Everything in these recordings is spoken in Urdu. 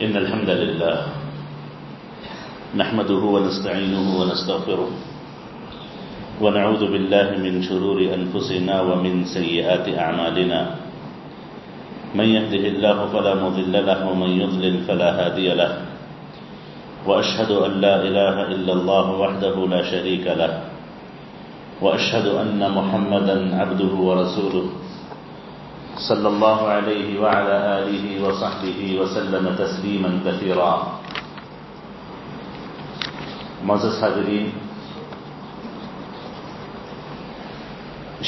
إن الحمد لله نحمده ونستعينه ونستغفره ونعوذ بالله من شرور أنفسنا ومن سيئات أعمالنا. من يهده الله فلا مضل له ومن يضلل فلا هادي له. وأشهد أن لا إله إلا الله وحده لا شريك له. وأشهد أن محمدا عبده ورسوله. صلى الله عليه وعلى آله وصحبه وسلم تسليما كثيرا. معزز حاضرین،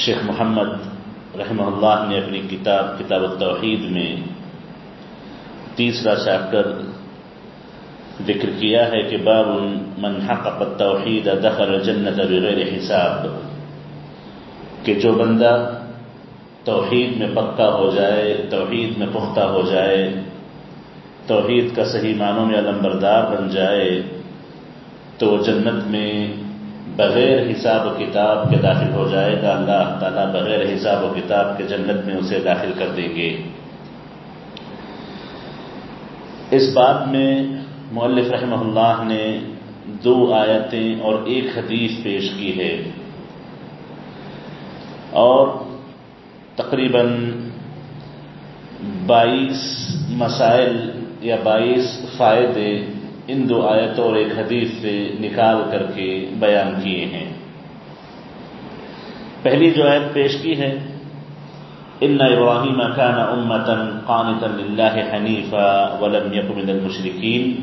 شیخ محمد رحمہ اللہ نے اپنی کتاب کتاب التوحید میں تیسرا چیپٹر ذکر کیا ہے کہ باب من حقق التوحید دخل جنت بغیر حساب، کہ جو بندہ توحید میں پکا ہو جائے، توحید میں پختہ ہو جائے، توحید کا صحیح معنوں میں علمبردار بن جائے، تو وہ جنت میں بغیر حساب و کتاب کے داخل ہو جائے گا۔ اللہ تعالیٰ بغیر حساب و کتاب کے جنت میں اسے داخل کر دیں گے۔ اس بات میں مولف رحمہ اللہ نے دو آیتیں اور ایک حدیث پیش کی ہے۔ اور تقریباً بائیس مسائل یا بائیس فائدے ان دو آیتوں اور ایک حدیث سے نکال کر کے بیان کیے ہیں۔ پہلی جو آیت پیش کی ہے، ان ابراہیم کان امتن قانتا للہ حنیفہ ولم یک من المشرکین۔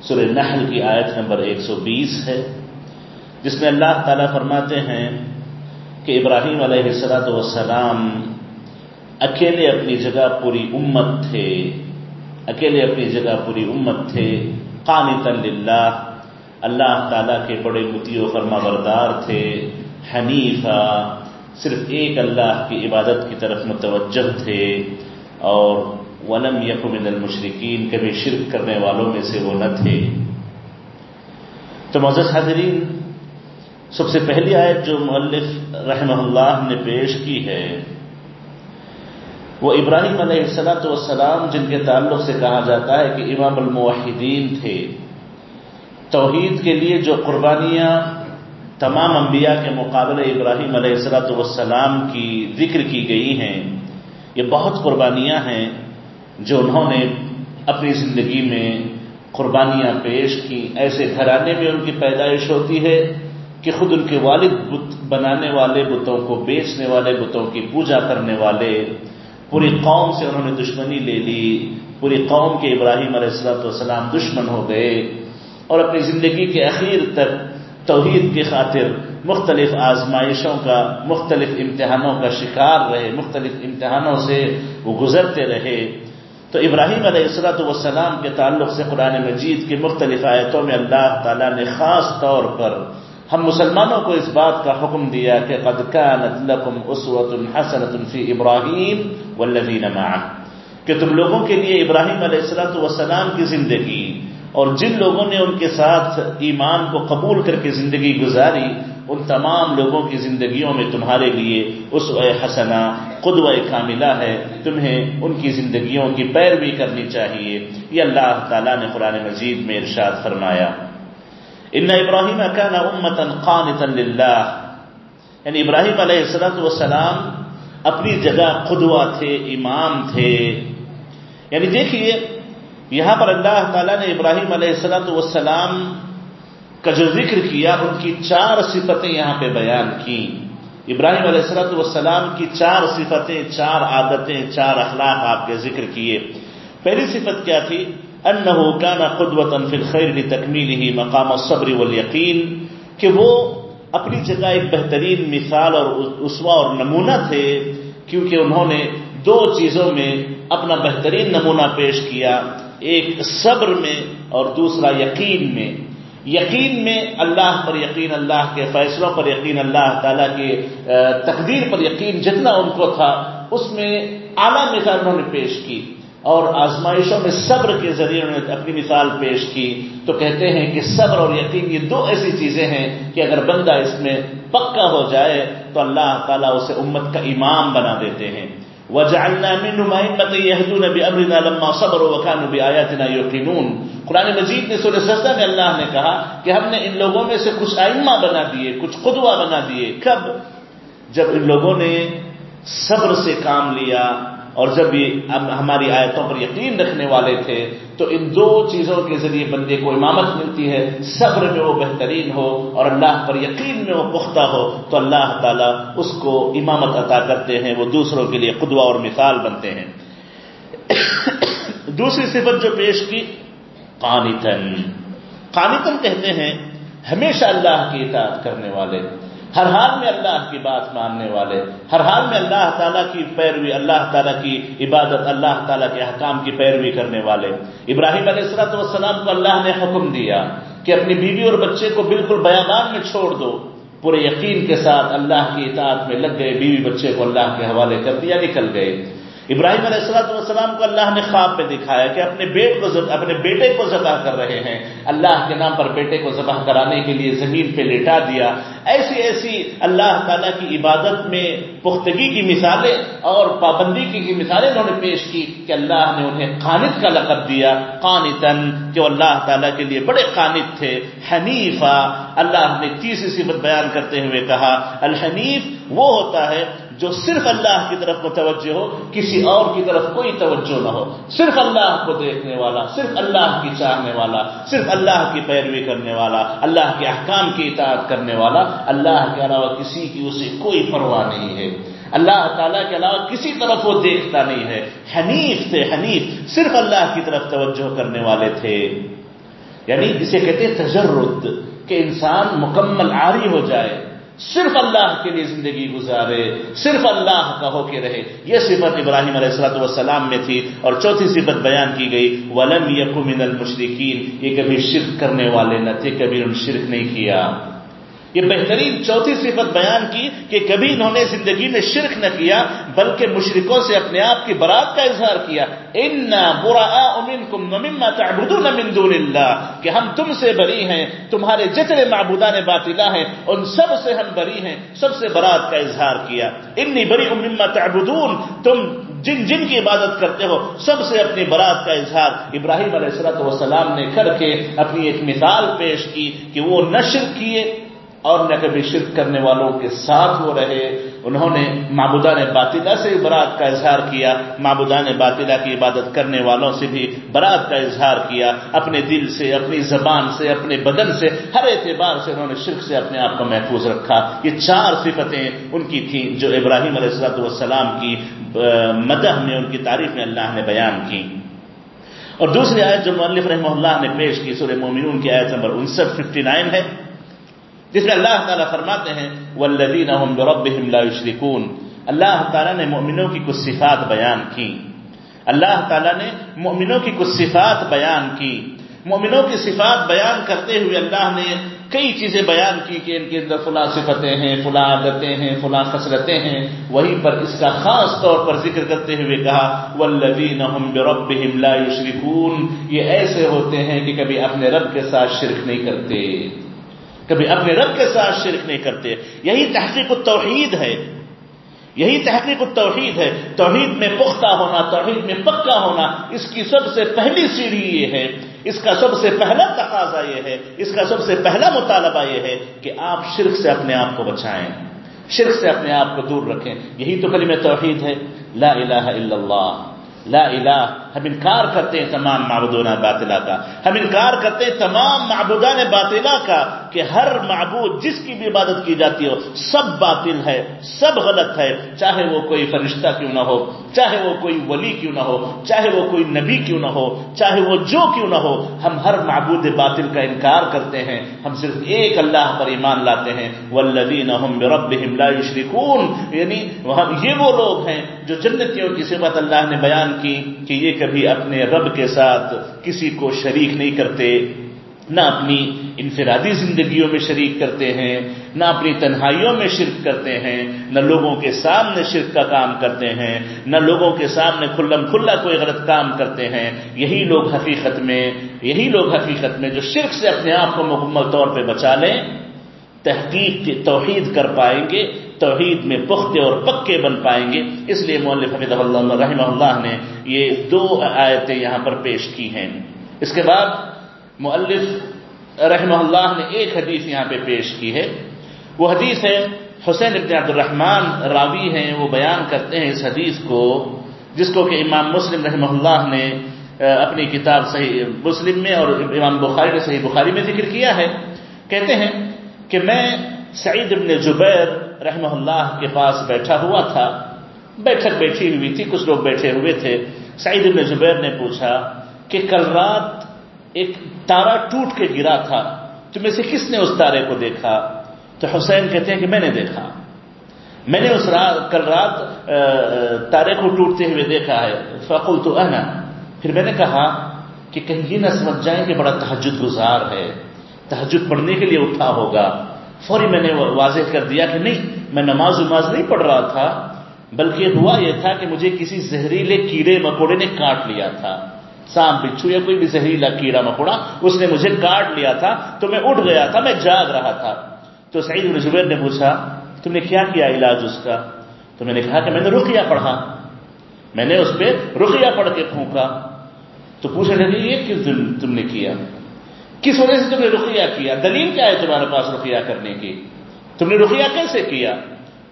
سورہ نحل کی آیت نمبر ایک سو بیس ہے، جس میں اللہ تعالیٰ فرماتے ہیں کہ ابراہیم علیہ السلاۃ والسلام اکیلے اپنی جگہ پوری امت تھے، اکیلے اپنی جگہ پوری امت تھے، قانتا للہ، اللہ تعالیٰ کے بڑے متی و فرما بردار تھے، حنیفہ، صرف ایک اللہ کی عبادت کی طرف متوجہ تھے، اور ولم یک من المشرقین کبھی شرک کرنے والوں میں سے وہ نہ تھے۔ تو معزز حاضرین سب سے پہلی آیت جو مؤلف رحمہ اللہ نے پیش کی ہے، وہ ابراہیم علیہ السلاۃ والسلام، جن کے تعلق سے کہا جاتا ہے کہ امام الموحدین تھے۔ توحید کے لیے جو قربانیاں تمام انبیاء کے مقابلے ابراہیم علیہ السلاۃ والسلام کی ذکر کی گئی ہیں، یہ بہت قربانیاں ہیں جو انہوں نے اپنی زندگی میں قربانیاں پیش کی۔ ایسے گھرانے میں ان کی پیدائش ہوتی ہے کہ خود ان کے والد بت بنانے والے، بتوں کو بیچنے والے، بتوں کی پوجا کرنے والے، پوری قوم سے انہوں نے دشمنی لے لی، پوری قوم کے ابراہیم علیہ السلاۃ والسلام دشمن ہو گئے اور اپنی زندگی کے اخیر تک توحید کی خاطر مختلف آزمائشوں کا، مختلف امتحانوں کا شکار رہے، مختلف امتحانوں سے وہ گزرتے رہے۔ تو ابراہیم علیہ السلاۃ والسلام کے تعلق سے قرآن مجید کی مختلف آیتوں میں اللہ تعالیٰ نے خاص طور پر ہم مسلمانوں کو اس بات کا حکم دیا کہ قد كانت لكم اسوة حسنة في ابراہیم والذین معه، کہ تم لوگوں کے لیے ابراہیم علیہ السلاۃ والسلام کی زندگی اور جن لوگوں نے ان کے ساتھ ایمان کو قبول کر کے زندگی گزاری، ان تمام لوگوں کی زندگیوں میں تمہارے لیے اس حسنا قدو کاملہ ہے، تمہیں ان کی زندگیوں کی پیروی کرنی چاہیے۔ یہ اللہ تعالیٰ نے قرآن مجید میں ارشاد فرمایا۔ ان ابراہیم کان امتا قانتا للہ یعنی ابراہیم علیہ السلط والسلام اپنی جگہ قدوہ تھے، امام تھے. یعنی دیکھیے، یہاں پر اللہ تعالیٰ نے ابراہیم علیہ السلط والسلام کا جو ذکر کیا، ان کی چار صفتیں یہاں پہ بیان کی. ابراہیم علیہ السلط والسلام کی چار صفتیں، چار عادتیں، چار اخلاق آپ کے ذکر کیے. پہلی صفت کیا تھی؟ انه كان قدوه في الخير لتكميله مقام الصبر والیقین، کہ وہ اپنی جگہ ایک بہترین مثال اور اسوا اور نمونہ تھے، کیونکہ انہوں نے دو چیزوں میں اپنا بہترین نمونہ پیش کیا، ایک صبر میں اور دوسرا یقین میں۔ یقین میں اللہ پر یقین، اللہ کے فیصلوں پر یقین، اللہ تعالیٰ کے تقدیر پر یقین جتنا ان کو تھا، اس میں اعلیٰ مثال انہوں نے پیش کی۔ اور آزمائشوں میں صبر کے ذریعے انہوں نے اپنی مثال پیش کی تو کہتے ہیں کہ صبر اور یقین یہ دو ایسی چیزیں ہیں کہ اگر بندہ اس میں پکا ہو جائے تو اللہ تعالیٰ اسے امت کا امام بنا دیتے ہیں۔ وجعلنا منهم أئمة يهدون بأمرنا لما صبروا وكانوا بآياتنا يوقنون۔ قرآن مجید نے سورہ سجدہ میں اللہ نے کہا کہ ہم نے ان لوگوں میں سے کچھ ائمہ بنا دیے، کچھ قدوہ بنا دیے۔ کب؟ جب ان لوگوں نے صبر سے کام لیا اور جب یہ ہماری آیتوں پر یقین رکھنے والے تھے، تو ان دو چیزوں کے ذریعے بندے کو امامت ملتی ہے، صبر میں وہ بہترین ہو اور اللہ پر یقین میں وہ پختہ ہو، تو اللہ تعالیٰ اس کو امامت عطا کرتے ہیں، وہ دوسروں کے لیے قدوہ اور مثال بنتے ہیں۔ دوسری صفت جو پیش کی قانتن قانتن کہتے ہیں، ہمیشہ اللہ کی اطاعت کرنے والے۔ ہر حال میں اللہ کی بات ماننے والے، ہر حال میں اللہ تعالیٰ کی پیروی، اللہ تعالیٰ کی عبادت، اللہ تعالیٰ کے احکام کی پیروی کرنے والے۔ ابراہیم علیہ السلط والسلام کو اللہ نے حکم دیا کہ اپنی بیوی اور بچے کو بالکل بیابان میں چھوڑ دو۔ پورے یقین کے ساتھ اللہ کی اطاعت میں لگ گئے، بیوی بچے کو اللہ کے حوالے کر دیا، نکل گئے۔ ابراہیم علیہ السلط والسلام کو اللہ نے خواب میں دکھایا کہ اپنے بیٹ کو اپنے بیٹے کو ذبح کر رہے ہیں۔ اللہ کے نام پر بیٹے کو ذبح کرانے کے لیے زمین پہ لٹا دیا۔ ایسی ایسی اللہ تعالیٰ کی عبادت میں پختگی کی مثالیں اور پابندی کی مثالیں انہوں نے پیش کی کہ اللہ نے انہیں قانت کا لقب دیا۔ قانتن جو اللہ تعالیٰ کے لیے بڑے قانت تھے۔ حنیفہ، اللہ نے تیسری صفت بیان کرتے ہوئے کہا، الحنیف وہ ہوتا ہے جو صرف اللہ کی طرف متوجہ ہو، کسی اور کی طرف کوئی توجہ نہ ہو۔ صرف اللہ کو دیکھنے والا، صرف اللہ کی چاہنے والا، صرف اللہ کی پیروی کرنے والا، اللہ کے احکام کی اطاعت کرنے والا، اللہ کے علاوہ کسی کی اسے کوئی پرواہ نہیں ہے۔ اللہ تعالیٰ کے علاوہ کسی طرف وہ دیکھتا نہیں ہے۔ حنیف تھے، حنیف، صرف اللہ کی طرف توجہ کرنے والے تھے۔ یعنی اسے کہتے تجرد، کہ انسان مکمل عاری ہو جائے۔ صرف اللہ کے لیے زندگی گزارے، صرف اللہ کا ہو کے رہے۔ یہ صفت ابراہیم علیہ السلط والسلام میں تھی اور چوتھی صفت بیان کی گئی، ولم یقم من المشرقین یہ کبھی شرک کرنے والے نہ تھے، کبھی ان شرک نہیں کیا۔ یہ بہترین چوتھی صفت بیان کی کہ کبھی انہوں نے زندگی میں شرک نہ کیا، بلکہ مشرکوں سے اپنے آپ کی برات کا اظہار کیا۔ ان برا دون اللہ کہ ہم تم سے بری ہیں، تمہارے جتنے معبودان باطلا ہیں، ان سب سے ہم بری ہیں، سب سے برات کا اظہار کیا۔ انی بری مما تعبدون، تم جن جن کی عبادت کرتے ہو، سب سے اپنی برات کا اظہار۔ ابراہیم علیہ السلط وسلام نے کر کے اپنی ایک مثال پیش کی کہ وہ نشر کیے اور نہ کبھی شرک کرنے والوں کے ساتھ وہ رہے۔ انہوں نے معبودان باطلا سے برات کا اظہار کیا، معبودان باطلا کی عبادت کرنے والوں سے بھی برات کا اظہار کیا۔ اپنے دل سے، اپنی زبان سے، اپنے بدن سے، ہر اعتبار سے انہوں نے شرک سے اپنے آپ کو محفوظ رکھا۔ یہ چار صفتیں ان کی تھیں جو ابراہیم علیہ السلط والسلام کی مدح میں، ان کی تعریف میں اللہ نے بیان کی۔ اور دوسری آیت جو مولف رحمہ اللہ نے پیش کی، سورہ مومنون کی آیت نمبر انسٹھ ففٹی نائن ہے۔ جس میں اللہ تعالیٰ فرماتے ہیں والذین هم بربهم لا اللہ تعالیٰ نے مؤمنوں کی کچھ صفات بیان کی۔ اللہ تعالیٰ نے مؤمنوں کی کچھ صفات بیان کی۔ مؤمنوں کی صفات بیان کرتے ہوئے اللہ نے کئی چیزیں بیان کی کہ ان کے اندر فلاں صفتیں ہیں، فلاں عادتیں ہیں، فلاں خسرتیں ہیں۔ وہیں پر اس کا خاص طور پر ذکر کرتے ہوئے کہا والذین هم بربهم لا یہ ایسے ہوتے ہیں کہ کبھی اپنے رب کے ساتھ شرک نہیں کرتے۔ کبھی اپنے رب کے ساتھ شرک نہیں کرتے۔ یہی تحقیق التوحید ہے۔ یہی تحقیق التوحید ہے۔ توحید میں پختہ ہونا، توحید میں پکا ہونا اس کی سب سے پہلی سیڑھی یہ ہے۔ اس کا سب سے پہلا تقاضا یہ ہے۔ اس کا سب سے پہلا مطالبہ یہ ہے کہ آپ شرک سے اپنے آپ کو بچائیں۔ شرک سے اپنے آپ کو دور رکھیں۔ یہی تو کلمہ توحید ہے۔ لا الہ الا اللہ۔ لا الہ ہم انکار کرتے ہیں تمام معبودان باطلا کا۔ ہم انکار کرتے ہیں تمام معبودان باطلا کا کہ ہر معبود جس کی بھی عبادت کی جاتی ہو، سب باطل ہے، سب غلط ہے۔ چاہے وہ کوئی فرشتہ کیوں نہ ہو، چاہے وہ کوئی ولی کیوں نہ ہو، چاہے وہ کوئی نبی کیوں نہ ہو، چاہے وہ جو کیوں نہ ہو، ہم ہر معبود باطل کا انکار کرتے ہیں۔ ہم صرف ایک اللہ پر ایمان لاتے ہیں۔ والذین هم بربهم لا یشرکون یعنی یہ وہ لوگ ہیں جو جنتیوں کی صفت اللہ نے بیان کی کہ یہ کبھی اپنے رب کے ساتھ کسی کو شریک نہیں کرتے، نہ اپنی انفرادی زندگیوں میں شریک کرتے ہیں، نہ اپنی تنہائیوں میں شرک کرتے ہیں، نہ لوگوں کے سامنے شرک کا کام کرتے ہیں، نہ لوگوں کے سامنے کھلم کھلا کوئی غلط کام کرتے ہیں۔ یہی لوگ حقیقت میں، یہی لوگ حقیقت میں جو شرک سے اپنے آپ کو مکمل طور پہ بچا لیں، تحقیق کی توحید کر پائیں گے۔ توحید میں پختے اور پکے بن پائیں گے۔ اس لیے مولف حمید اللہ رحمہ اللہ نے یہ دو آیتیں یہاں پر پیش کی ہیں۔ اس کے بعد مؤلف رحمہ اللہ نے ایک حدیث یہاں پہ پیش کی ہے۔ وہ حدیث ہے، حسین ابن عبد الرحمان راوی ہیں، وہ بیان کرتے ہیں اس حدیث کو، جس کو کہ امام مسلم رحمہ اللہ نے اپنی کتاب صحیح مسلم میں اور امام بخاری نے صحیح بخاری میں ذکر کیا ہے۔ کہتے ہیں کہ میں سعید ابن جبیر رحمہ اللہ کے پاس بیٹھا ہوا تھا۔ بیٹھک بیٹھی ہوئی تھی، کچھ لوگ بیٹھے ہوئے تھے۔ سعید ابن زبیر نے پوچھا کہ کل رات ایک تارا ٹوٹ کے گرا تھا، تمہیں سے کس نے اس تارے کو دیکھا؟ تو حسین کہتے ہیں کہ میں نے دیکھا۔ میں نے اس رات، کل رات تارے کو ٹوٹتے ہوئے دیکھا ہے۔ فقل تو انا۔ پھر میں نے کہا کہ کہیں یہ نہ سمجھ جائیں کہ بڑا تحجد گزار ہے۔ تحجد پڑھنے کے لیے اٹھا ہوگا۔ فوری میں نے واضح کر دیا کہ نہیں، میں نماز وماز نہیں پڑھ رہا تھا، بلکہ ہوا یہ تھا کہ مجھے کسی زہریلے کیڑے مکوڑے نے کاٹ لیا تھا۔ سام بچھو یا کوئی بھی زہریلا کیڑا مکوڑا، اس نے مجھے کاٹ لیا تھا، تو میں اٹھ گیا تھا، میں جاگ رہا تھا۔ تو سعید بن زبیر نے پوچھا، تم نے کیا کیا علاج اس کا؟ تو میں نے کہا کہ میں نے رخیا پڑھا۔ میں نے اس پہ رخیا پڑھ کے پھونکا۔ تو پوچھنے لگے، یہ کس تم نے کیا؟ کس وجہ سے تم نے رخیا کیا؟ دلیل کیا ہے تمہارے پاس رخیا کرنے کی؟ تم نے رخیا کیسے کیا؟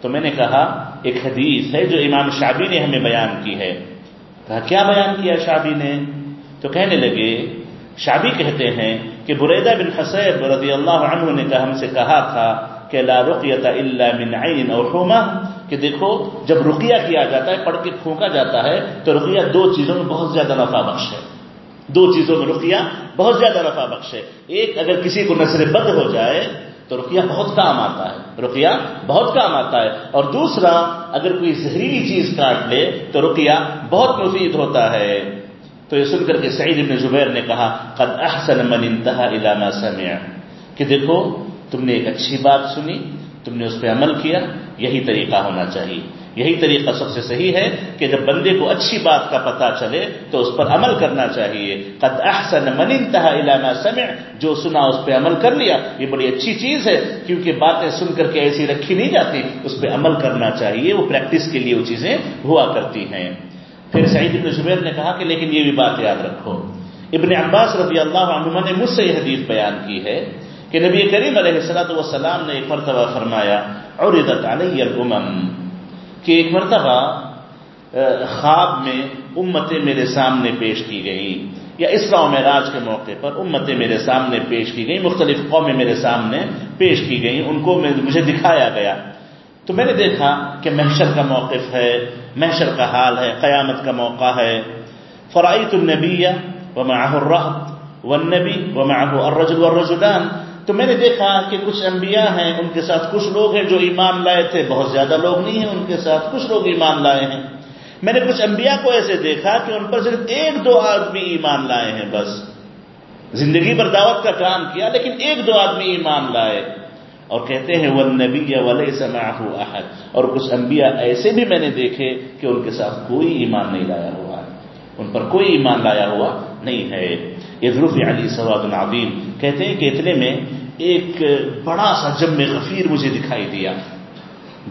تو میں نے کہا، ایک حدیث ہے جو امام شابی نے ہمیں بیان کی ہے۔ کہا، کیا بیان کیا شابی نے؟ تو کہنے لگے شابی کہتے ہیں کہ بریدہ بن حسیب رضی اللہ عنہ نے کہا، ہم سے کہا تھا کہ لا رقیت الا من عین اور حومہ کہ دیکھو، جب رقیہ کیا جاتا ہے، پڑھ کے پھونکا جاتا ہے، تو رقیہ دو چیزوں میں بہت زیادہ نفع بخش ہے۔ دو چیزوں میں رقیہ بہت زیادہ نفع بخش ہے۔ ایک، اگر کسی کو نظر بد ہو جائے، تو رقیہ بہت کام آتا ہے۔ رقیہ بہت کام آتا ہے۔ اور دوسرا، اگر کوئی زہریلی چیز کاٹ لے، تو رقیہ بہت مفید ہوتا ہے۔ تو یہ سن کر کے سعید ابن زبیر نے کہا، قد احسن من انتہا الى ما سمع. کہ دیکھو، تم نے ایک اچھی بات سنی تم نے اس پہ عمل کیا، یہی طریقہ ہونا چاہیے۔ یہی طریقہ سب سے صحیح ہے کہ جب بندے کو اچھی بات کا پتہ چلے تو اس پر عمل کرنا چاہیے۔ قد احسن من انتہا الى سمع، جو سنا اس پہ عمل کر لیا، یہ بڑی اچھی چیز ہے، کیونکہ باتیں سن کر کے ایسی رکھی نہیں جاتی، اس پہ عمل کرنا چاہیے، وہ پریکٹس کے لیے وہ چیزیں ہوا کرتی ہیں۔ پھر سعید ابن زبیر نے کہا کہ لیکن یہ بھی بات یاد رکھو۔ ابن عباس رضی اللہ عنہ نے مجھ سے یہ حدیث بیان کی ہے کہ نبی کریم علیہ السلاۃ والسلام نے ایک مرتبہ فرمایا اور کہ ایک مرتبہ خواب میں امتیں میرے سامنے پیش کی گئی یا اسرا و معراج کے موقع پر امتیں میرے سامنے پیش کی گئی مختلف قومیں میرے سامنے پیش کی گئی ان کو مجھے دکھایا گیا۔ تو میں نے دیکھا کہ محشر کا موقف ہے، محشر کا حال ہے، قیامت کا موقع ہے۔ فرائیت النبی و معه الرحت والنبی و معه الرجل والرجلان تو میں نے دیکھا کہ کچھ انبیاء ہیں، ان کے ساتھ کچھ لوگ ہیں جو ایمان لائے تھے۔ بہت زیادہ لوگ نہیں ہیں ان کے ساتھ، کچھ لوگ ایمان لائے ہیں۔ میں نے کچھ انبیاء کو ایسے دیکھا کہ ان پر صرف ایک دو آدمی ایمان لائے ہیں بس۔ زندگی پر دعوت کا کام کیا، لیکن ایک دو آدمی ایمان لائے۔ اور کہتے ہیں وہ نبی والے احد اور کچھ انبیاء ایسے بھی میں نے دیکھے کہ ان کے ساتھ کوئی ایمان نہیں لایا ہوا۔ ان پر کوئی ایمان لایا ہوا نہیں ہے۔ ادروف علی سواد العظیم کہتے ہیں کہ اتنے میں ایک بڑا سا جم غفیر مجھے دکھائی دیا۔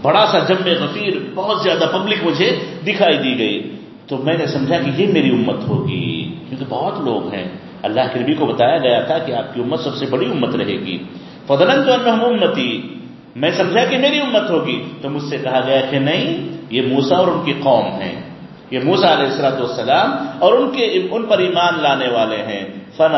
بڑا سا جم غفیر، بہت زیادہ پبلک مجھے دکھائی دی گئی۔ تو میں نے سمجھا کہ یہ میری امت ہوگی۔ کیونکہ بہت لوگ ہیں۔ اللہ کے نبی کو بتایا گیا تھا کہ آپ کی امت سب سے بڑی امت رہے گی۔ فضلن تو ہم امتی میں سمجھا کہ میری امت ہوگی۔ تو مجھ سے کہا گیا کہ نہیں، یہ موسا اور ان کی قوم ہیں۔ یہ موسا علیہ السلاۃ والسلام اور ان کے ان پر ایمان لانے والے ہیں۔ فن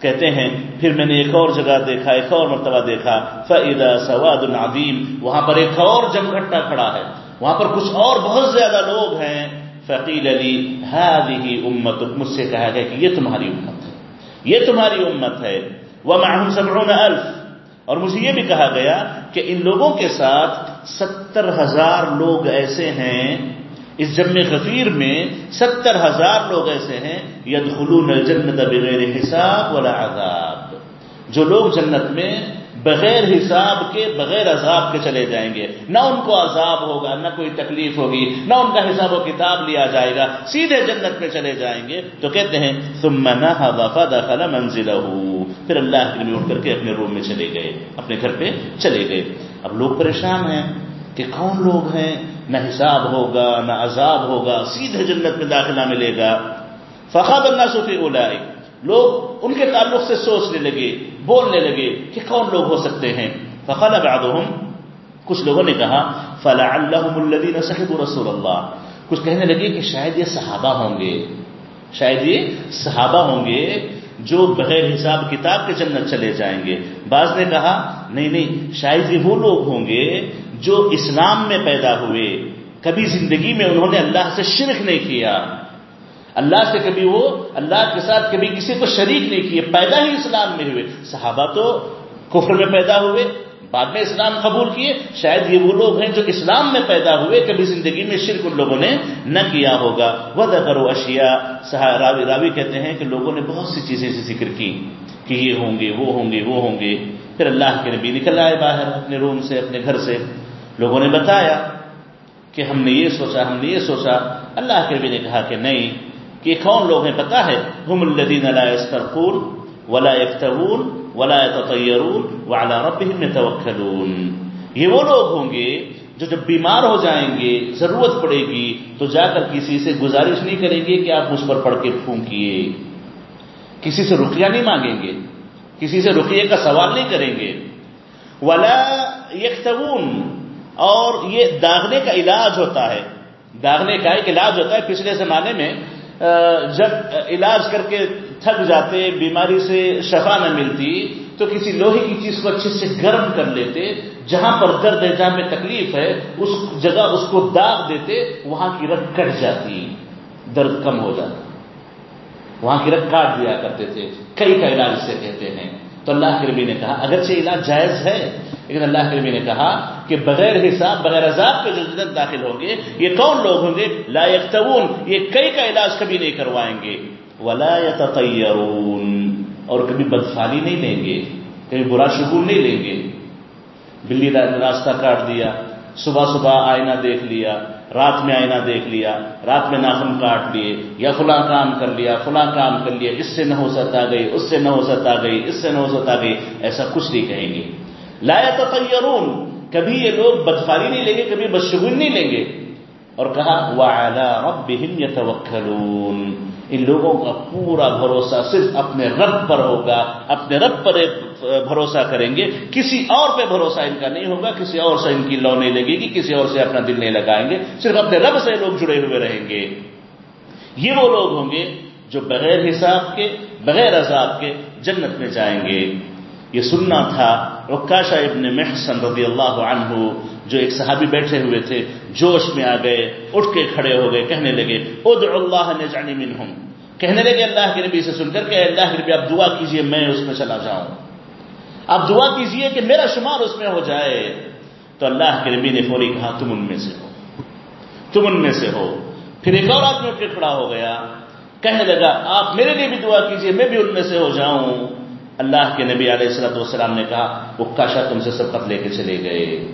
کہتے ہیں، پھر میں نے ایک اور جگہ دیکھا، ایک اور مرتبہ دیکھا۔ فعید سواد العظیم وہاں پر ایک اور جمگھٹا کھڑا ہے۔ وہاں پر کچھ اور بہت زیادہ لوگ ہیں۔ فقیل علی ہی امت مجھ سے کہا گیا کہ یہ تمہاری امت ہے۔ یہ تمہاری امت ہے۔ وہ میں سبرون الف اور مجھے یہ بھی کہا گیا کہ ان لوگوں کے ساتھ ستر ہزار لوگ ایسے ہیں اس جم غفیر میں ستر ہزار لوگ ایسے ہیں ید خلون جنت بغیر حساب ولا عذاب۔ جو لوگ جنت میں بغیر حساب کے، بغیر عذاب کے چلے جائیں گے، نہ ان کو عذاب ہوگا، نہ کوئی تکلیف ہوگی، نہ ان کا حساب و کتاب لیا جائے گا، سیدھے جنت میں چلے جائیں گے۔ تو کہتے ہیں، ثم نہ وفا دخل پھر اللہ کے اٹھ کر کے اپنے روم میں چلے گئے، اپنے گھر پہ چلے گئے۔ اب لوگ پریشان ہیں کہ کون لوگ ہیں؟ نہ حساب ہوگا، نہ عذاب ہوگا، سیدھے جنت میں داخلہ ملے گا۔ فخاب اللہ صوفی اولا لوگ ان کے تعلق سے سوچنے لگے، بولنے لگے کہ کون لوگ ہو سکتے ہیں۔ فخال بعضهم، کچھ لوگوں نے کہا فلا اللہ الدین صحیح رسول اللہ کچھ کہنے لگے کہ شاید یہ صحابہ ہوں گے۔ شاید یہ صحابہ ہوں گے جو بغیر حساب کتاب کے جنت چلے جائیں گے۔ بعض نے کہا، نہیں نہیں، شاید یہ وہ لوگ ہوں گے جو اسلام میں پیدا ہوئے، کبھی زندگی میں انہوں نے اللہ سے شرک نہیں کیا، اللہ سے کبھی وہ، اللہ کے ساتھ کبھی کسی کو شریک نہیں کیے، پیدا ہی اسلام میں ہوئے۔ صحابہ تو کفر میں پیدا ہوئے، بعد میں اسلام قبول کیے، شاید یہ وہ لوگ ہیں جو اسلام میں پیدا ہوئے، کبھی زندگی میں شرک ان لوگوں نے نہ کیا ہوگا۔ وہ کرو اشیا راوی راوی کہتے ہیں کہ لوگوں نے بہت سی چیزیں سے ذکر کی کہ یہ ہوں گے، وہ ہوں گے، وہ ہوں گے۔ پھر اللہ کے نبی نکل آئے باہر اپنے روم سے، اپنے گھر سے۔ لوگوں نے بتایا کہ ہم نے یہ سوچا، ہم نے یہ سوچا۔ اللہ کے نبی نے کہا کہ نہیں، کہ کون لوگ ہیں پتا ہے؟ ہم الدین اللہ ولا اختون ولا تطیرون وعلى ربهم يتوکلون یہ وہ لوگ ہوں گے جو جب بیمار ہو جائیں گے، ضرورت پڑے گی، تو جا کر کسی سے گزارش نہیں کریں گے کہ آپ مجھ پر پڑھ کے پھونکیے۔ کسی سے رقیہ نہیں مانگیں گے، کسی سے رقیے کا سوال نہیں کریں گے۔ ولا یکتبون اور یہ داغنے کا علاج ہوتا ہے۔ داغنے کا ایک علاج ہوتا ہے پچھلے زمانے میں جب علاج کر کے تھک جاتے، بیماری سے شفا نہ ملتی، تو کسی لوہے کی چیز کو اچھے سے گرم کر لیتے، جہاں پر درد ہے، جہاں میں تکلیف ہے، اس جگہ اس کو داغ دیتے، وہاں کی رگ کٹ جاتی، درد کم ہو جاتا۔ وہاں کی رگ کاٹ دیا کرتے تھے۔ کئی کا علاج سے کہتے ہیں۔ تو اللہ کے نبی نے کہا، اگرچہ علاج جائز ہے لیکن اللہ کے نبی نے کہا کہ بغیر حساب، بغیر عذاب کے جو جنت داخل ہوں گے، یہ کون لوگ ہوں گے؟ لا یکتبون یہ کئی کا علاج کبھی نہیں کروائیں گے۔ ولا یتطیرون اور کبھی بدفالی نہیں لیں گے، کبھی برا شگون نہیں لیں گے۔ بلی راستہ کاٹ دیا، صبح صبح آئینہ دیکھ لیا، رات میں آئینہ دیکھ لیا، رات میں ناخن کاٹ لیے، یا فلاں کام کر لیا، فلاں کام کر لیا، اس سے نہ ہو سکتا گئی، اس سے نہ ہو سکتا گئی، اس سے نہ ہو سکتا گئی، ایسا کچھ نہیں کہیں گے۔ لایا تطیرون کبھی یہ لوگ بدفاری نہیں لیں گے، کبھی بدشگون نہیں لیں گے۔ اور کہا رَبِّهِمْ يَتَوَكَّلُونَ۔ ان لوگوں کا پورا بھروسہ صرف اپنے رب پر ہوگا، اپنے رب پر بھروسہ کریں گے۔ کسی اور پہ بھروسہ ان کا نہیں ہوگا، کسی اور سے ان کی لو نہیں لگے گی، کسی اور سے اپنا دل نہیں لگائیں گے۔ صرف اپنے رب سے لوگ جڑے ہوئے رہیں گے۔ یہ وہ لوگ ہوں گے جو بغیر حساب کے، بغیر عذاب کے جنت میں جائیں گے۔ یہ سننا تھا رکاشا ابن محسن رضی اللہ عنہ جو ایک صحابی بیٹھے ہوئے تھے، جوش میں آ گئے، اٹھ کے کھڑے ہو گئے، کہنے لگے ادع اللہ نے منہم کہنے لگے، اللہ کے نبی سے سن کر کہ اللہ کے نبی، آپ دعا کیجیے، میں اس میں چلا جاؤں آپ دعا کیجیے کہ میرا شمار اس میں ہو جائے تو اللہ کے نبی نے فوری کہا، تم ان میں سے ہو، تم ان میں سے ہو۔ پھر ایک اور آدمی اٹھ کے کھڑا ہو گیا، کہنے لگا، آپ میرے لیے بھی دعا کیجیے، میں بھی ان میں سے ہو جاؤں اللہ کے نبی علیہ السلط والسلام نے کہا اکاشا تم سے سبقت لے کے چلے گئے۔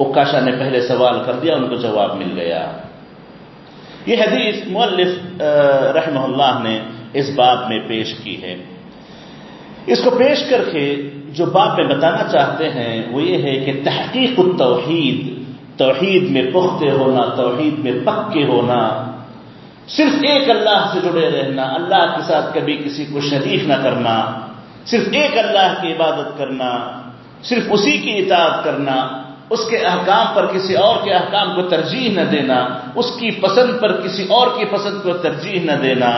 اکاشا نے پہلے سوال کر دیا، ان کو جواب مل گیا۔ یہ حدیث مولف رحمہ اللہ نے اس بات میں پیش کی ہے۔ اس کو پیش کر کے جو بات میں بتانا چاہتے ہیں، وہ یہ ہے کہ تحقیق التوحید، توحید میں پختے ہونا، توحید میں پکے ہونا۔ صرف ایک اللہ سے جڑے رہنا، اللہ کے ساتھ کبھی کسی کو شریک نہ کرنا۔ صرف ایک اللہ کی عبادت کرنا، صرف اسی کی اطاعت کرنا، اس کے احکام پر کسی اور کے احکام کو ترجیح نہ دینا، اس کی پسند پر کسی اور کی پسند کو ترجیح نہ دینا،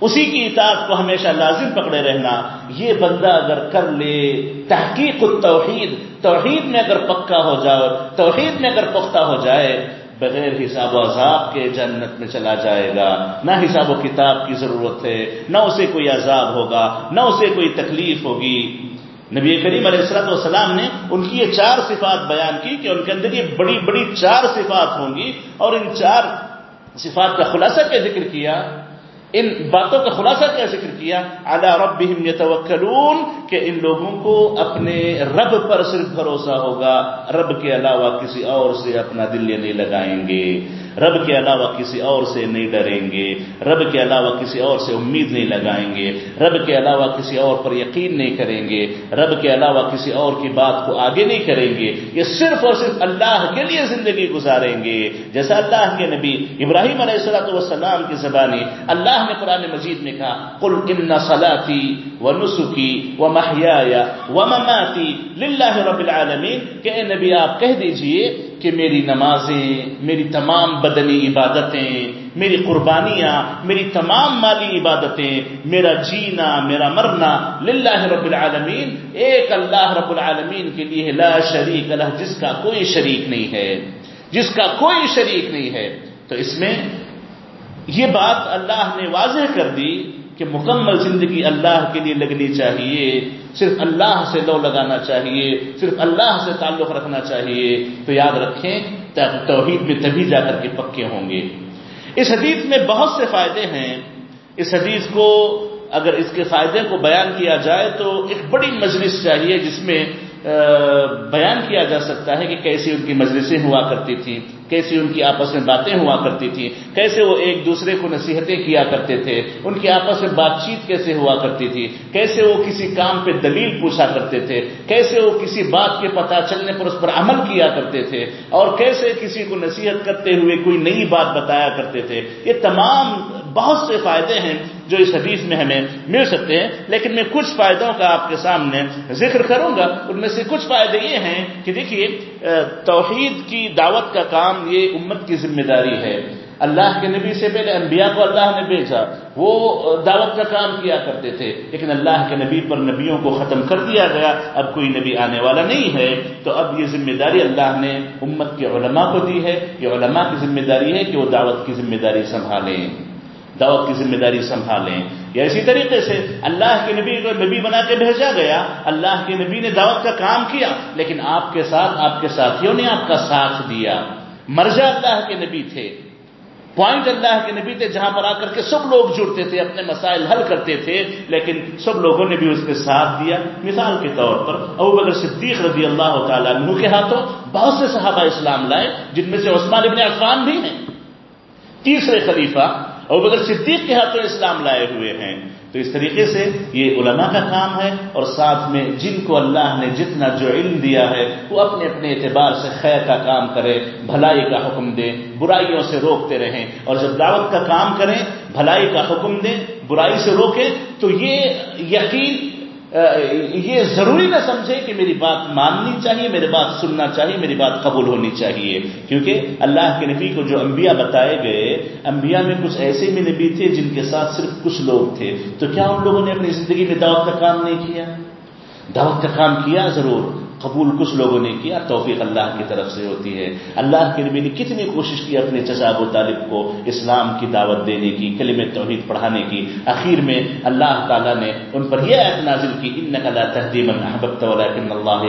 اسی کی اطاعت کو ہمیشہ لازم پکڑے رہنا، یہ بندہ اگر کر لے، تحقیق التوحید، توحید میں اگر پکا ہو جائے، توحید میں اگر پختہ ہو جائے بغیر حساب و عذاب کے جنت میں چلا جائے گا۔ نہ حساب و کتاب کی ضرورت ہے، نہ اسے کوئی عذاب ہوگا، نہ اسے کوئی تکلیف ہوگی۔ نبی کریم علیہ السلط والسلام نے ان کی یہ چار صفات بیان کی کہ ان کے اندر یہ بڑی بڑی چار صفات ہوں گی اور ان چار صفات کا خلاصہ کیا ذکر کیا؟ ان باتوں کا خلاصہ کیا ذکر کیا؟ اعلی رب یتوکلون کہ ان لوگوں کو اپنے رب پر صرف بھروسہ ہوگا، رب کے علاوہ کسی اور سے اپنا دل نہیں لگائیں گے۔ رب کے علاوہ کسی اور سے نہیں ڈریں گے، رب کے علاوہ کسی اور سے امید نہیں لگائیں گے، رب کے علاوہ کسی اور پر یقین نہیں کریں گے، رب کے علاوہ کسی اور کی بات کو آگے نہیں کریں گے، یہ صرف اور صرف اللہ کے لیے زندگی گزاریں گے۔ جیسا اللہ کے نبی ابراہیم علیہ السلاۃ والسلام کی زبانی اللہ نے قرآن مجید میں کہا کل ان صلاحی و نسخی و محیا و مماتی للہ رب العالمین، کہ اے نبی آپ کہہ دیجیے کہ میری نمازیں، میری تمام بدنی عبادتیں، میری قربانیاں، میری تمام مالی عبادتیں، میرا جینا، میرا مرنا للہ رب العالمین، ایک اللہ رب العالمین کے لیے لا شریک اللہ جس کا کوئی شریک نہیں ہے، جس کا کوئی شریک نہیں ہے۔ تو اس میں یہ بات اللہ نے واضح کر دی کہ مکمل زندگی اللہ کے لیے لگنی چاہیے، صرف اللہ سے لو لگانا چاہیے، صرف اللہ سے تعلق رکھنا چاہیے۔ تو یاد رکھیں توحید میں تبھی جا کر کے پکے ہوں گے۔ اس حدیث میں بہت سے فائدے ہیں۔ اس حدیث کو اگر اس کے فائدے کو بیان کیا جائے تو ایک بڑی مجلس چاہیے جس میں بیان کیا جا سکتا ہے کہ کیسی ان کی مجلسیں ہوا کرتی تھیں۔ کیسی ان کی آپس میں باتیں ہوا کرتی تھیں، کیسے وہ ایک دوسرے کو نصیحتیں کیا کرتے تھے، ان کی آپس میں بات چیت کیسے ہوا کرتی تھی، کیسے وہ کسی کام پہ دلیل پوچھا کرتے تھے، کیسے وہ کسی بات کے پتہ چلنے پر اس پر عمل کیا کرتے تھے، اور کیسے کسی کو نصیحت کرتے ہوئے کوئی نئی بات بتایا کرتے تھے۔ یہ تمام بہت سے فائدے ہیں جو اس حدیث میں ہمیں مل سکتے ہیں، لیکن میں کچھ فائدوں کا آپ کے سامنے ذکر کروں گا۔ ان میں سے کچھ فائدے یہ ہیں کہ دیکھیے توحید کی دعوت کا کام یہ امت کی ذمہ داری ہے۔ اللہ کے نبی سے پہلے انبیاء کو اللہ نے بھیجا، وہ دعوت کا کام کیا کرتے تھے۔ لیکن اللہ کے نبی پر نبیوں کو ختم کر دیا گیا۔ اب کوئی نبی آنے والا نہیں ہے۔ تو اب یہ ذمہ داری اللہ نے امت کے علماء کو دی ہے۔ یہ علماء کی ذمہ داری ہے کہ وہ دعوت کی ذمہ داری سنبھالیں۔ دعوت کی ذمہ داری سنبھالیں۔ یا اسی طریقے سے اللہ کے نبی کو نبی بنا کے بھیجا گیا، اللہ کے نبی نے دعوت کا کام کیا، لیکن آپ کے ساتھ، آپ کے ساتھیوں نے آپ کا ساتھ دیا۔ مرجا اللہ کے نبی تھے پوائنٹ اللہ کے نبی تھے، جہاں پر آ کر کے سب لوگ جڑتے تھے، اپنے مسائل حل کرتے تھے، لیکن سب لوگوں نے بھی اس کے ساتھ دیا۔ مثال کے طور پر ابو بکر صدیق رضی اللہ تعالیٰ عنہ کے ہاتھوں بہت سے صحابہ اسلام لائے، جن میں سے عثمان ابن عفان بھی ہیں۔ تیسرے خلیفہ اور بغیر صدیق کے ہاتھوں اسلام لائے ہوئے ہیں۔ تو اس طریقے سے یہ علماء کا کام ہے اور ساتھ میں جن کو اللہ نے جتنا جو علم دیا ہے، وہ اپنے اپنے اعتبار سے خیر کا کام کرے، بھلائی کا حکم دیں برائیوں سے روکتے رہیں۔ اور جب دعوت کا کام کریں، بھلائی کا حکم دیں، برائی سے روکیں، تو یہ یقین یہ ضروری نہ سمجھے کہ میری بات ماننی چاہیے میری بات سننا چاہیے، میری بات قبول ہونی چاہیے۔ کیونکہ اللہ کے نبی کو جو انبیاء بتائے گئے، انبیاء میں کچھ ایسے بھی نبی تھے جن کے ساتھ صرف کچھ لوگ تھے۔ تو کیا ان لوگوں نے اپنی زندگی میں دعوت کا کام نہیں کیا؟ دعوت کا کام کیا ضرور۔ قبول کچھ لوگوں نے کیا، توفیق اللہ کی طرف سے ہوتی ہے۔ اللہ کے نبی نے کتنی کوشش کی اپنے چچاب و طالب کو اسلام کی دعوت دینے کی کلم توحید پڑھانے کی۔ آخر میں اللہ تعالیٰ نے ان پر یہ ایت نازل کی ان نقلا تحدیم الحبت اللہ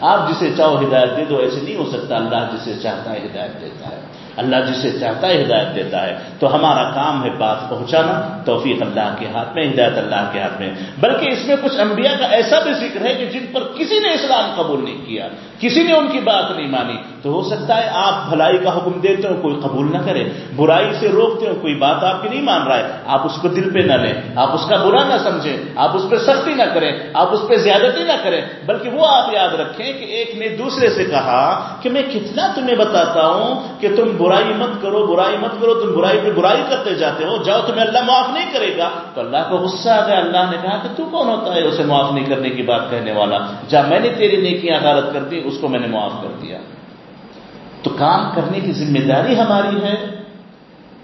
آپ جسے چاہو ہدایت دے دو، ایسے نہیں ہو سکتا، اللہ جسے چاہتا ہے ہدایت دیتا ہے۔ اللہ جسے چاہتا ہے ہدایت دیتا ہے۔ تو ہمارا کام ہے بات پہنچانا، توفیق اللہ کے ہاتھ میں، ہدایت اللہ کے ہاتھ میں۔ بلکہ اس میں کچھ انبیاء کا ایسا بھی ذکر ہے کہ جن پر کسی نے اسلام قبول نہیں کیا، کسی نے ان کی بات نہیں مانی۔ تو ہو سکتا ہے آپ بھلائی کا حکم دیتے ہو، کوئی قبول نہ کرے، برائی سے روکتے ہو، کوئی بات آپ کی نہیں مان رہا ہے۔ آپ اس کو دل پہ نہ لیں، آپ اس کا برا نہ سمجھیں، آپ اس پہ سختی نہ کریں، آپ اس پہ زیادتی نہ کریں، بلکہ وہ آپ یاد رکھیں کہ ایک نے دوسرے سے کہا کہ میں کتنا تمہیں بتاتا ہوں کہ تم برائی مت کرو، برائی مت کرو، تم برائی پہ برائی کرتے جاتے ہو، جاؤ تمہیں اللہ معاف نہیں کرے گا۔ تو اللہ کو غصہ آ گیا، اللہ نے کہا کہ تو کون ہوتا ہے اسے معاف نہیں کرنے کی بات کہنے والا؟ جا میں نے تیری نیکیاں غارت کر دی، اس کو میں نے معاف کر دیا۔ تو کام کرنے کی ذمہ داری ہماری ہے۔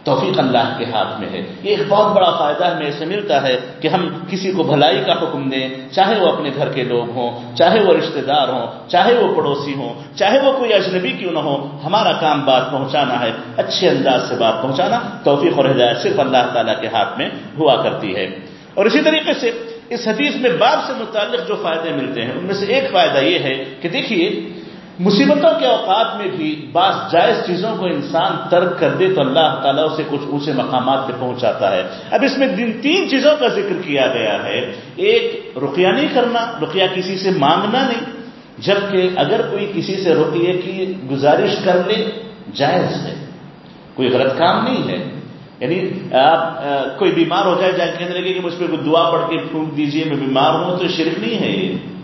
توفیق اللہ کے ہاتھ میں ہے۔ یہ ایک بہت بڑا فائدہ ہمیں اسے ملتا ہے کہ ہم کسی کو بھلائی کا حکم دیں، چاہے وہ اپنے گھر کے لوگ ہوں، چاہے وہ رشتہ دار ہوں، چاہے وہ پڑوسی ہوں، چاہے وہ کوئی اجنبی کیوں نہ ہو، ہمارا کام بات پہنچانا ہے، اچھے انداز سے بات پہنچانا توفیق اور ہدایت صرف اللہ تعالیٰ کے ہاتھ میں ہوا کرتی ہے۔ اور اسی طریقے سے اس حدیث میں باپ سے متعلق جو فائدے ملتے ہیں، ان میں سے ایک فائدہ یہ ہے کہ دیکھیے مصیبتوں کے اوقات میں بھی بعض جائز چیزوں کو انسان ترک کر دے تو اللہ تعالیٰ اسے کچھ اونچے مقامات پہ پہنچاتا ہے۔ اب اس میں دن تین چیزوں کا ذکر کیا گیا ہے۔ ایک، رقیہ نہیں کرنا، رقیہ کسی سے مانگنا نہیں۔ جبکہ اگر کوئی کسی سے رقیے کی گزارش کر لے، جائز ہے۔ کوئی غلط کام نہیں ہے۔ یعنی آپ کوئی بیمار ہو جائے جائے کہنے لگے کہ مجھ پہ کوئی دعا پڑھ کے پھونک دیجیے، میں بیمار ہوں تو شرک نہیں ہے۔ یہ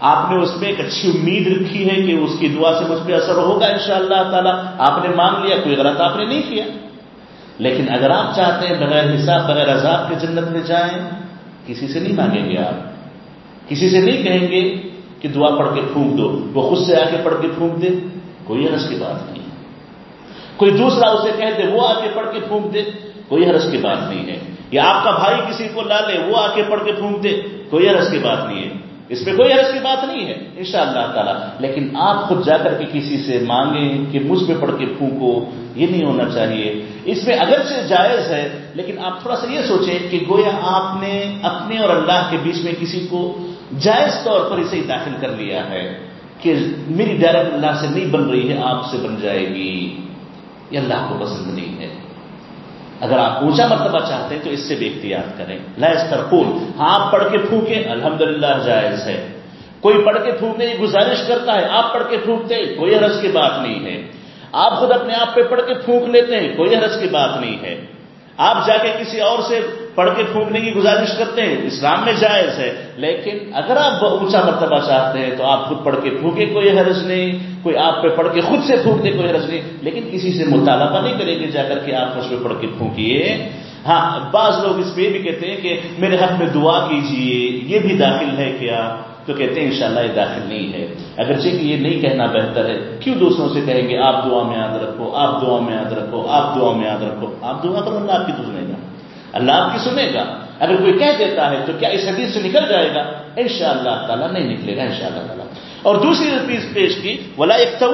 آپ نے اس میں ایک اچھی امید رکھی ہے کہ اس کی دعا سے مجھ پہ اثر ہوگا ان شاء اللہ تعالیٰ۔ آپ نے مانگ لیا، کوئی غلط آپ نے نہیں کیا۔ لیکن اگر آپ چاہتے ہیں بغیر حساب، بغیر عذاب کے جنت میں جائیں، کسی سے نہیں مانگیں گے آپ۔ کسی سے نہیں کہیں گے کہ دعا پڑھ کے پھونک دو۔ وہ خود سے آ کے پڑھ کے پھونک دے۔ کوئی حرض کی بات نہیں۔ کوئی دوسرا اسے کہہ دے، وہ آ کے پڑھ کے پھونک دے۔ کوئی حرض کی بات نہیں ہے۔ یا آپ کا بھائی کسی کو لا لے، وہ آ کے پڑھ کے پھونک دے۔ کوئی حرض کی بات نہیں ہے۔ اس میں کوئی حرض کی بات نہیں ہے ان شاء اللہ تعالیٰ۔ لیکن آپ خود جا کر کے کسی سے مانگیں کہ مجھ پہ پڑھ کے پھونکو، یہ نہیں ہونا چاہیے۔ اس میں اگرچہ جائز ہے، لیکن آپ تھوڑا سا یہ سوچیں کہ گویا آپ نے اپنے اور اللہ کے بیچ میں کسی کو جائز طور پر اسے داخل کر لیا ہے کہ میری ڈائریکٹ اللہ سے نہیں بن رہی ہے، آپ سے بن جائے گی۔ یہ اللہ کو پسند نہیں ہے۔ اگر آپ اونچا مرتبہ چاہتے ہیں تو اس سے بھی اختیار کریں۔ لائز ترقول ہاں آپ پڑھ کے پھوکیں الحمد جائز ہے۔ کوئی پڑھ کے پھونکنے کی گزارش کرتا ہے، آپ پڑھ کے پھونکتے کوئی حرض کی بات نہیں ہے۔ آپ خود اپنے آپ پہ پڑھ کے پھونک لیتے ہیں، کوئی حرض کی بات نہیں ہے۔ آپ جا کے کسی اور سے پڑھ کے پھونکنے کی گزارش کرتے ہیں، اسلام میں جائز ہے، لیکن اگر آپ اونچا مرتبہ چاہتے ہیں تو آپ خود پڑھ کے پھونکے کوئی حرض نہیں، کوئی آپ پہ پڑھ کے خود سے پھونک دے کوئی حرض نہیں، لیکن کسی سے مطالبہ نہیں کریں گے جا کر کے آپ اس پہ پڑھ کے پھونکیے۔ ہاں بعض لوگ اس پہ بھی کہتے ہیں کہ میرے حق میں دعا کیجیے یہ بھی داخل ہے کیا؟ تو کہتے ہیں انشاءاللہ یہ داخل نہیں ہے۔ اگرچہ کہ یہ نہیں کہنا بہتر ہے، کیوں دوسروں سے کہیں گے آپ دعا میں یاد رکھو، آپ دعا میں یاد رکھو، آپ دعا میں یاد رکھو۔ آپ دعا کرو، اللہ آپ کی تو سنے گا۔ اللہ آپ کی سنے گا۔ اگر کوئی کہہ دیتا ہے تو کیا اس حدیث سے نکل جائے گا؟ ان شاء اللہ تعالیٰ نہیں نکلے گا ان شاء اللہ تعالیٰ۔ اور دوسری چیز پیش کی، ولا ایک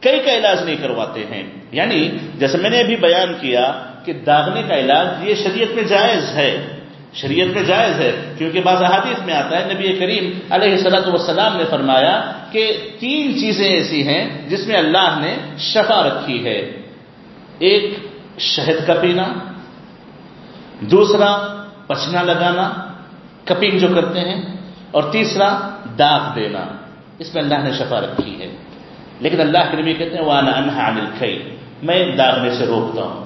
کئی کا علاج نہیں کرواتے ہیں۔ یعنی جیسے میں نے ابھی بیان کیا کہ داغنے کا علاج یہ شریعت میں جائز ہے۔ شریعت میں جائز ہے، کیونکہ بعض حادث میں آتا ہے، نبی کریم علیہ صلاحت وسلام نے فرمایا کہ تین چیزیں ایسی ہیں جس میں اللہ نے شفا رکھی ہے۔ ایک، شہد کا پینا، دوسرا پچنا لگانا، کپنگ جو کرتے ہیں، اور تیسرا، داغ دینا۔ اس میں اللہ نے شفا رکھی ہے۔ لیکن اللہ کے نبی کہتے ہیں وہ انہا انہا میں داغنے سے روکتا ہوں۔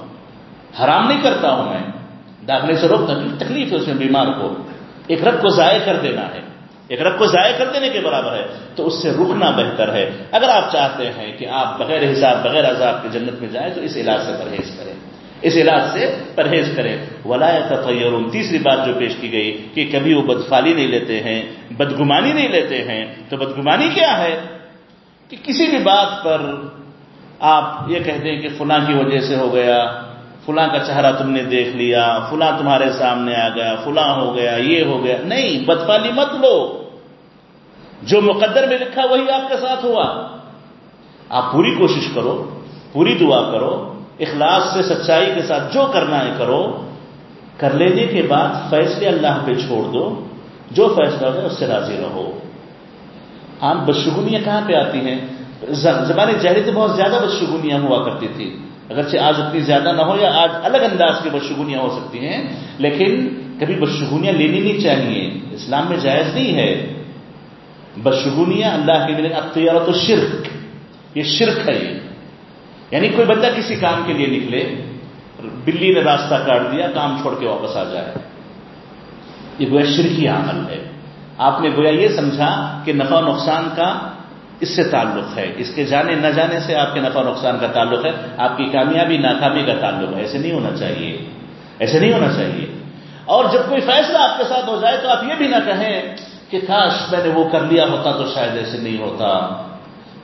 حرام نہیں کرتا ہوں میں۔ داخلے سے روکتا تکلیف ہے اس میں بیمار کو۔ ایک رب کو ضائع کر دینا ہے۔ ایک رب کو ضائع کر دینے کے برابر ہے۔ تو اس سے رکنا بہتر ہے۔ اگر آپ چاہتے ہیں کہ آپ بغیر حساب، بغیر عذاب کی جنت میں جائیں تو اس علاج سے پرہیز کریں۔ اس علاج سے پرہیز کریں۔ ولایت تیسری بات جو پیش کی گئی کہ کبھی وہ بدفالی نہیں لیتے ہیں، بدگمانی نہیں لیتے ہیں۔ تو بدگمانی کیا ہے؟ کہ کسی بھی بات پر آپ یہ کہہ دیں کہ فلاں کی وجہ سے ہو گیا۔ فلاں کا چہرہ تم نے دیکھ لیا، فلاں تمہارے سامنے آ گیا، فلاں ہو گیا، یہ ہو گیا۔ نہیں بدفالی مت لو۔ جو مقدر میں لکھا وہی آپ کے ساتھ ہوا۔ آپ پوری کوشش کرو، پوری دعا کرو، اخلاص سے، سچائی کے ساتھ جو کرنا ہے کرو۔ کر لینے کے بعد فیصلے اللہ پہ چھوڑ دو۔ جو فیصلہ ہو اس سے راضی رہو۔ عام بدشگونیاں کہاں پہ آتی ہیں؟ زبان جہری تو بہت زیادہ بدشگونیاں ہوا کرتی تھی اگرچہ آج اتنی زیادہ نہ ہو یا آج الگ انداز کی بدشگونیاں ہو سکتی ہیں، لیکن کبھی بدشگونیاں لینی نہیں چاہیے۔ اسلام میں جائز نہیں ہے۔ بدشگونیاں اللہ کے اختیار تو شرک یہ شرک ہے یہ۔ یعنی کوئی بندہ کسی کام کے لیے نکلے، بلی نے راستہ کاٹ دیا، کام چھوڑ کے واپس آ جائے۔ یہ گویا شرکی عمل ہے۔ آپ نے گویا یہ سمجھا کہ نفع نقصان کا اس سے تعلق ہے۔ اس کے جانے نہ جانے سے آپ کے نفع نقصان کا تعلق ہے۔ آپ کی کامیابی، ناکامی کا تعلق ہے۔ ایسے نہیں ہونا چاہیے۔ ایسے نہیں ہونا چاہیے۔ اور جب کوئی فیصلہ آپ کے ساتھ ہو جائے تو آپ یہ بھی نہ کہیں کہ کاش میں نے وہ کر لیا ہوتا تو شاید ایسے نہیں ہوتا۔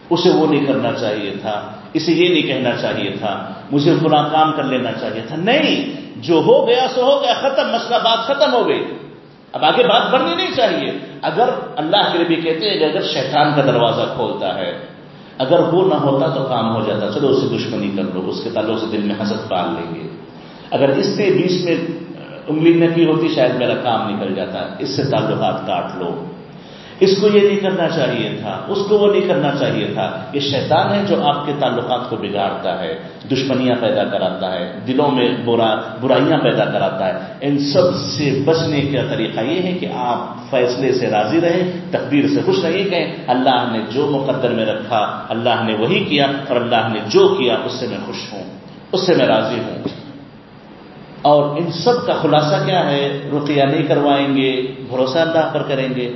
اسے وہ نہیں کرنا چاہیے تھا۔ اسے یہ نہیں کہنا چاہیے تھا۔ مجھے پورا کام کر لینا چاہیے تھا۔ نہیں، جو ہو گیا سو ہو گیا، ختم، مسئلہ بات ختم ہو گئی۔ اب آگے بات بڑھنی نہیں چاہیے۔ اگر اللہ کے بھی کہتے ہیں کہ اگر شیطان کا دروازہ کھولتا ہے، اگر وہ نہ ہوتا تو کام ہو جاتا، چلو اسے دشمنی کر لو، اس کے تعلق سے دل میں حسد پال لیں گے۔ اگر اس نے بیچ میں انگلی نہ کی ہوتی، شاید میرا کام نکل جاتا، اس سے تعلقات کاٹ لو۔ اس کو یہ نہیں کرنا چاہیے تھا، اس کو وہ نہیں کرنا چاہیے تھا۔ یہ شیطان ہے جو آپ کے تعلقات کو بگاڑتا ہے، دشمنیاں پیدا کراتا ہے، دلوں میں برا، برائیاں پیدا کراتا ہے۔ ان سب سے بچنے کا طریقہ یہ ہے کہ آپ فیصلے سے راضی رہیں، تقدیر سے خوش رہیے کہ اللہ نے جو مقدر میں رکھا، اللہ نے وہی کیا اور اللہ نے جو کیا، اس سے میں خوش ہوں، اس سے میں راضی ہوں۔ اور ان سب کا خلاصہ کیا ہے؟ رقیہ نہیں کروائیں گے، بھروسہ اللہ پر کریں گے۔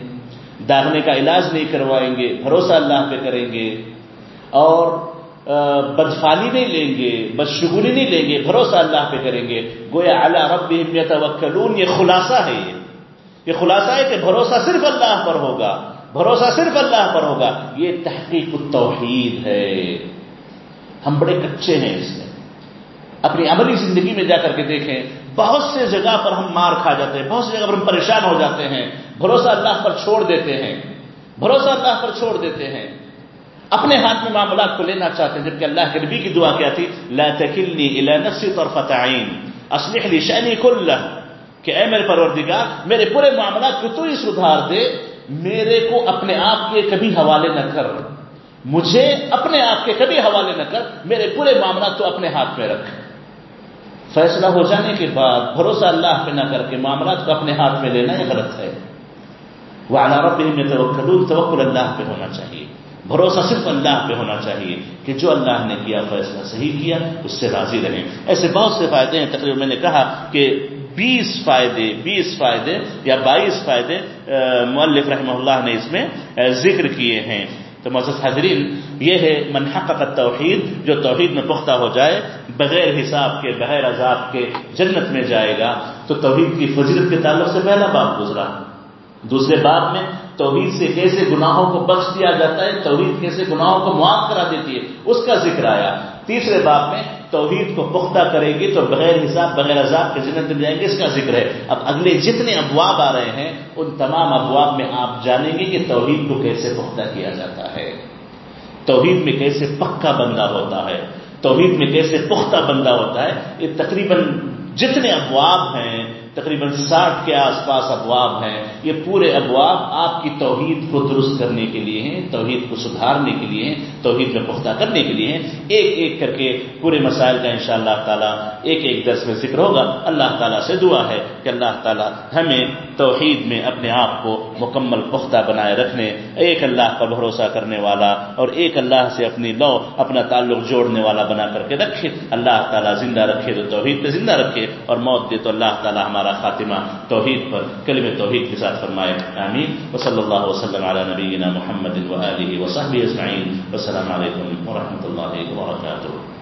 داغنے کا علاج نہیں کروائیں گے، بھروسہ اللہ پہ کریں گے، اور بدفالی نہیں لیں گے، بدشگونی نہیں لیں گے، بھروسہ اللہ پہ کریں گے۔ گویا اللہ رب یتوکلون، یہ خلاصہ ہے یہ۔ یہ خلاصہ ہے کہ بھروسہ صرف اللہ پر ہوگا۔ بھروسہ صرف اللہ پر ہوگا۔ یہ تحقیق التوحید ہے۔ ہم بڑے کچے ہیں اس میں۔ اپنی عملی زندگی میں جا کر کے دیکھیں، بہت سے جگہ پر ہم مار کھا جاتے ہیں، بہت سی جگہ پر ہم پریشان ہو جاتے ہیں۔ بھروسہ اللہ پر چھوڑ دیتے ہیں، بھروسہ اللہ پر چھوڑ دیتے ہیں۔ اپنے ہاتھ میں معاملات کو لینا چاہتے ہیں، جبکہ اللہ کے نبی کی دعا کیا تھی، لا تکلنی الى نفسی طرفت عین اصلح لی شأنی کلہ۔ کہ اے میرے پروردگار، میرے پورے معاملات کو تو ہی سدھار دے۔ میرے کو اپنے آپ کے کبھی حوالے نہ کر۔ مجھے اپنے آپ کے کبھی حوالے نہ کر۔ میرے پورے معاملات تو اپنے ہاتھ میں رکھ۔ فیصلہ ہو جانے کے بعد، بھروسہ اللہ پہ نہ کر کے معاملات کو اپنے ہاتھ میں لینا یہ غلط ہے۔ وہ علامت میں توکل اللہ پہ ہونا چاہیے۔ بھروسہ صرف اللہ پہ ہونا چاہیے کہ جو اللہ نے کیا، فیصلہ صحیح کیا، اس سے راضی رہیں۔ ایسے بہت سے فائدے ہیں۔ تقریباً میں نے کہا کہ بیس فائدے بیس فائدے یا بائیس فائدے مولف رحمہ اللہ نے اس میں ذکر کیے ہیں۔ تو مزد حاضرین، یہ ہے منحق کا توحید جو توحید میں پختہ ہو جائے، بغیر حساب کے، بغیر عذاب کے جنت میں جائے گا، تو توحید کی فضیلت کے تعلق سے پہلا بات گزرا۔ دوسرے بات میں توحید سے کیسے گناہوں کو بخش دیا جاتا ہے، توحید کیسے گناہوں کو معاف کرا دیتی ہے، اس کا ذکر آیا۔ تیسرے بات میں توحید کو پختہ کرے گی تو بغیر حساب، بغیر عذاب کے جنت میں جائیں گے، اس کا ذکر ہے۔ اب اگلے جتنے ابواب آ رہے ہیں، ان تمام ابواب میں آپ جانیں گے کہ توحید کو کیسے پختہ کیا جاتا ہے۔ توحید میں کیسے پکا بندہ ہوتا ہے، توحید میں کیسے پختہ بندہ ہوتا ہے، یہ تقریباً جتنے ابواب ہیں تقریباً ساٹھ کے آس پاس ابواب ہیں۔ یہ پورے ابواب آپ کی توحید کو درست کرنے کے لیے ہیں، توحید کو سدھارنے کے لیے ہیں، توحید میں پختہ کرنے کے لیے ہیں۔ ایک ایک کر کے پورے مسائل کا انشاءاللہ اللہ تعالیٰ ایک ایک درس میں ذکر ہوگا۔ اللہ تعالیٰ سے دعا ہے کہ اللہ تعالیٰ ہمیں توحید میں اپنے آپ کو مکمل پختہ بنائے رکھنے، ایک اللہ کا بھروسہ کرنے والا اور ایک اللہ سے اپنی لو، اپنا تعلق جوڑنے والا بنا کر کے رکھے۔ اللہ تعالیٰ زندہ رکھے تو توحید پہ زندہ رکھے اور موت دے تو اللہ تعالیٰ ہمارا ہمارا خاتمہ توحید پر کلم توحید کے ساتھ فرمائے آمین و صلی اللہ وسلم علی نبینا محمد و علیہ وصحبہ اجمعین السلام علیکم ورحمۃ اللہ وبرکاتہ